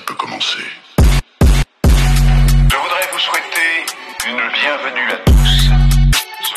peut commencer. Je voudrais vous souhaiter une bienvenue à tous.